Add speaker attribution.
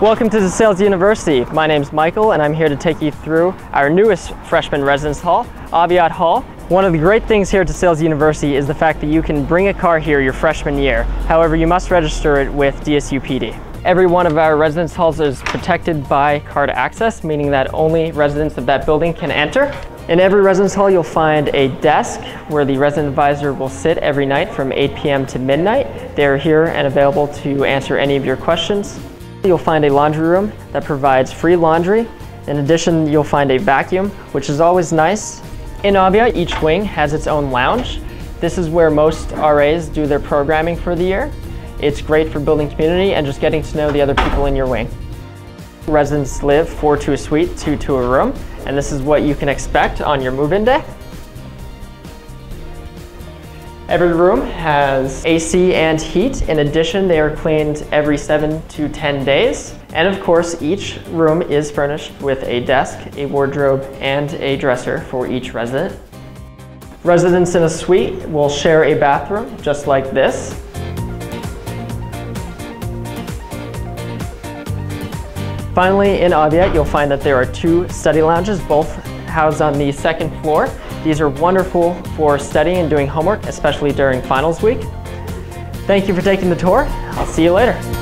Speaker 1: Welcome to DeSales University. My name is Michael and I'm here to take you through our newest freshman residence hall, Aviat Hall. One of the great things here at DeSales University is the fact that you can bring a car here your freshman year. However, you must register it with DSU PD. Every one of our residence halls is protected by card access, meaning that only residents of that building can enter. In every residence hall, you'll find a desk where the resident advisor will sit every night from 8 p.m. to midnight. They're here and available to answer any of your questions. You'll find a laundry room that provides free laundry. In addition, you'll find a vacuum, which is always nice. In Aviat, each wing has its own lounge. This is where most RAs do their programming for the year. It's great for building community and just getting to know the other people in your wing. Residents live four to a suite, two to a room, and this is what you can expect on your move-in day. Every room has AC and heat. In addition, they are cleaned every seven to 10 days. And of course, each room is furnished with a desk, a wardrobe, and a dresser for each resident. Residents in a suite will share a bathroom just like this. Finally, in Aviat, you'll find that there are two study lounges, both housed on the second floor. These are wonderful for studying and doing homework, especially during finals week. Thank you for taking the tour. I'll see you later.